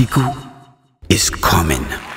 Siku is coming.